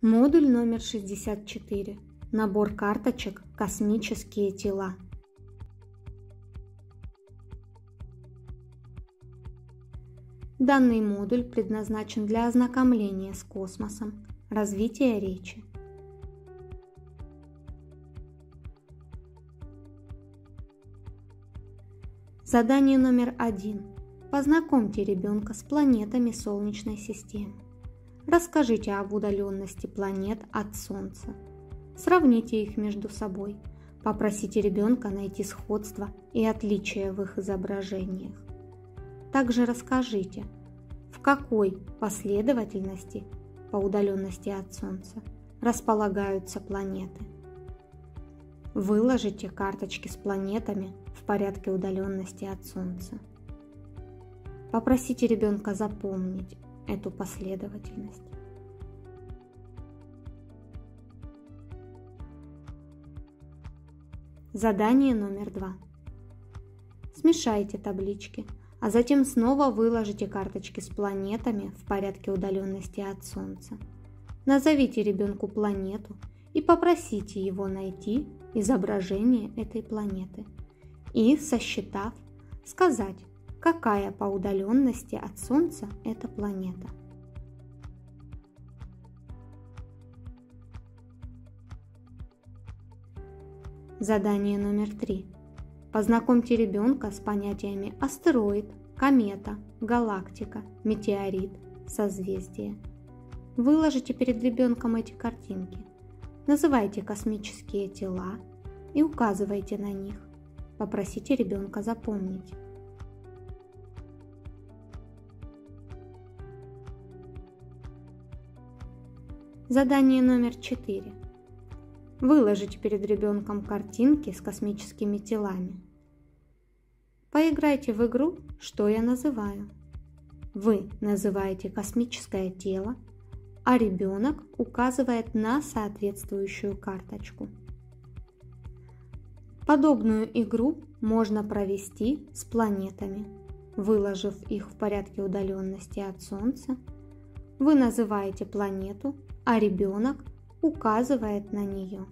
Модуль номер 64. Набор карточек «Космические тела». Данный модуль предназначен для ознакомления с космосом, развития речи. Задание номер один. Познакомьте ребенка с планетами Солнечной системы. Расскажите об удаленности планет от Солнца. Сравните их между собой. Попросите ребенка найти сходство и отличия в их изображениях. Также расскажите, в какой последовательности по удаленности от Солнца располагаются планеты. Выложите карточки с планетами в порядке удаленности от Солнца. Попросите ребенка запомнить эту последовательность. Задание номер два. Смешайте таблички, а затем снова выложите карточки с планетами в порядке удаленности от Солнца. Назовите ребенку планету и попросите его найти изображение этой планеты и, сосчитав, сказать, какая по удаленности от Солнца эта планета. Задание номер три. Познакомьте ребенка с понятиями астероид, комета, галактика, метеорит, созвездие. Выложите перед ребенком эти картинки. Называйте космические тела и указывайте на них. Попросите ребенка запомнить. Задание номер 4. Выложить перед ребенком картинки с космическими телами. Поиграйте в игру «Что я называю?». Вы называете космическое тело, а ребенок указывает на соответствующую карточку. Подобную игру можно провести с планетами, выложив их в порядке удаленности от Солнца. Вы называете планету а ребенок указывает на нее.